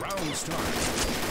Round start.